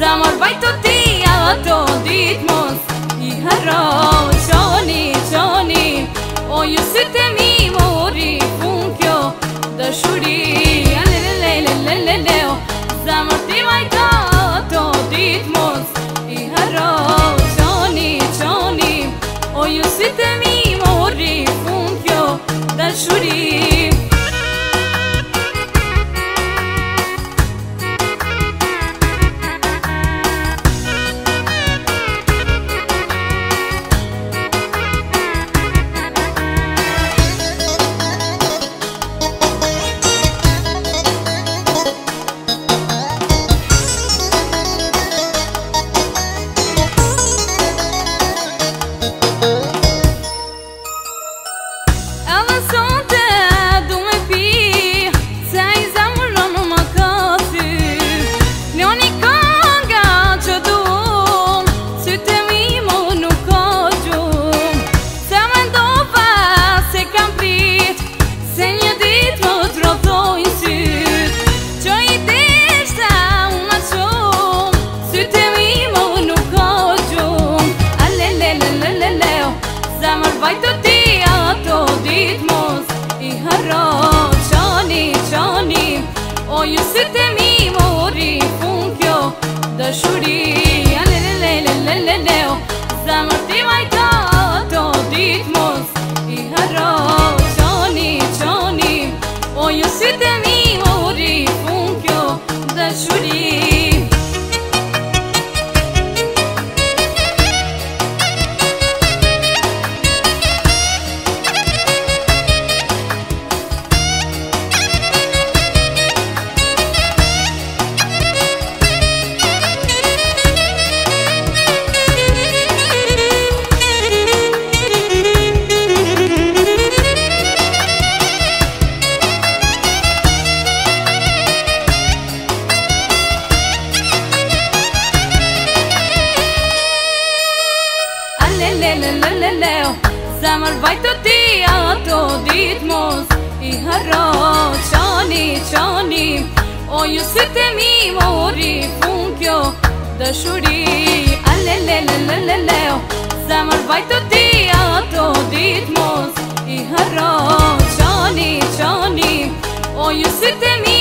Sa mor bajtu ti ato dit mos I harro, qoni, qoni O ju Dëshuria le le le le le le le o Zemër ti majka të dit mos i haro Qoni, qoni, o ju si të Uri o ri fun kjo le le le le le le Zemër vajtë të ti ato ditë mos i harro Qani, qani, o ju si të mi mori pun kjo dëshuri A le le le le le le Zemër vajtë të ti ato ditë mos i harro Qani, qani, o ju si të mi